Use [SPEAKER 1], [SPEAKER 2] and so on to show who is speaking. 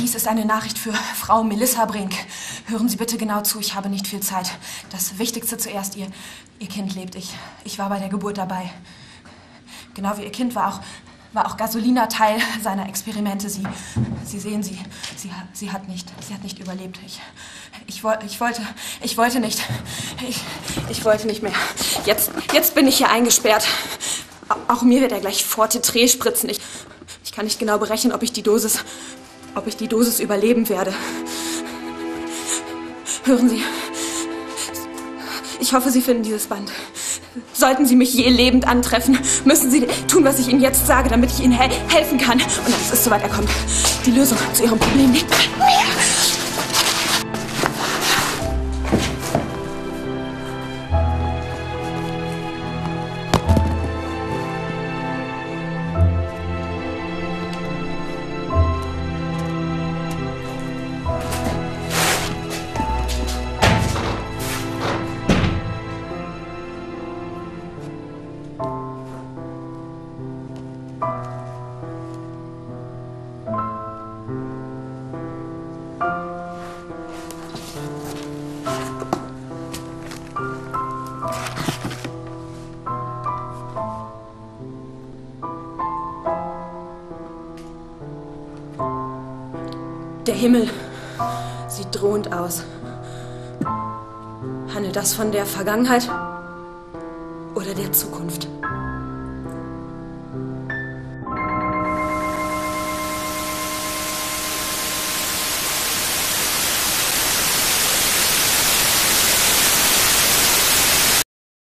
[SPEAKER 1] Dies ist eine Nachricht für Frau Melissa Brink. Hören Sie bitte genau zu, ich habe nicht viel Zeit. Das Wichtigste zuerst, Ihr, Ihr Kind lebt. Ich, ich war bei der Geburt dabei. Genau wie Ihr Kind war auch, war auch Gasolina Teil seiner Experimente. Sie, Sie sehen, sie, sie, sie, hat, nicht, sie hat nicht überlebt. Ich, ich, ich wollte, ich wollte nicht, ich, ich wollte nicht mehr. Jetzt, jetzt bin ich hier eingesperrt. Auch mir wird er gleich Forte spritzen. Ich, ich kann nicht genau berechnen, ob ich die Dosis, ob ich die Dosis überleben werde. Hören Sie, ich hoffe, Sie finden dieses Band. Sollten Sie mich je lebend antreffen, müssen Sie tun, was ich Ihnen jetzt sage, damit ich Ihnen he helfen kann. Und dann ist es soweit, er kommt. Die Lösung zu Ihrem Problem liegt bei mir. Der Himmel sieht drohend aus. Handelt das von der Vergangenheit oder der Zukunft?